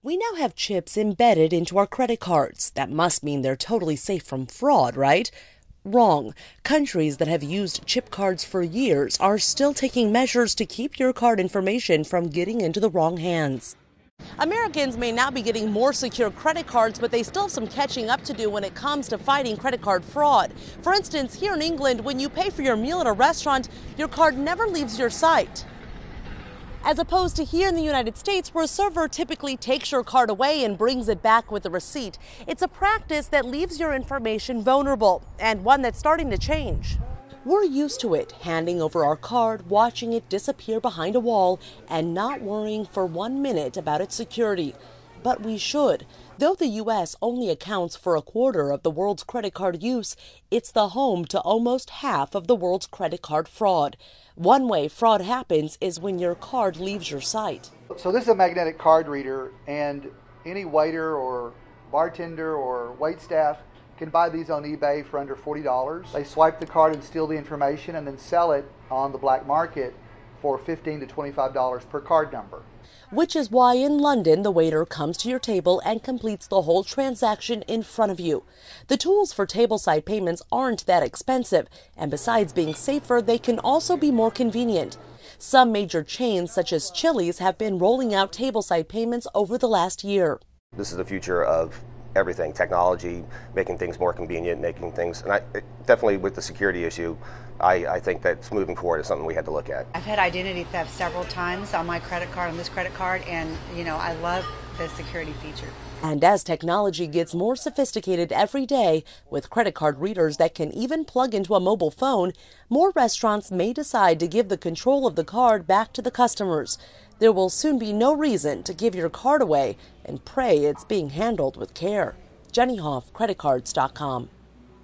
We now have chips embedded into our credit cards. That must mean they're totally safe from fraud, right? Wrong. Countries that have used chip cards for years are still taking measures to keep your card information from getting into the wrong hands. Americans may now be getting more secure credit cards, but they still have some catching up to do when it comes to fighting credit card fraud. For instance, here in England, when you pay for your meal at a restaurant, your card never leaves your sight as opposed to here in the United States where a server typically takes your card away and brings it back with a receipt. It's a practice that leaves your information vulnerable and one that's starting to change. We're used to it, handing over our card, watching it disappear behind a wall, and not worrying for one minute about its security. But we should. Though the U.S. only accounts for a quarter of the world's credit card use, it's the home to almost half of the world's credit card fraud. One way fraud happens is when your card leaves your sight. So, this is a magnetic card reader, and any waiter or bartender or wait staff can buy these on eBay for under $40. They swipe the card and steal the information and then sell it on the black market for 15 to $25 per card number. Which is why in London, the waiter comes to your table and completes the whole transaction in front of you. The tools for tableside payments aren't that expensive, and besides being safer, they can also be more convenient. Some major chains, such as Chili's, have been rolling out tableside payments over the last year. This is the future of everything technology, making things more convenient, making things, and I, definitely with the security issue, I, I think that's moving forward is something we had to look at. I've had identity theft several times on my credit card, on this credit card, and you know, I love the security feature. And as technology gets more sophisticated every day, with credit card readers that can even plug into a mobile phone, more restaurants may decide to give the control of the card back to the customers. There will soon be no reason to give your card away and pray it's being handled with care. Jenny Hoff, creditcards.com.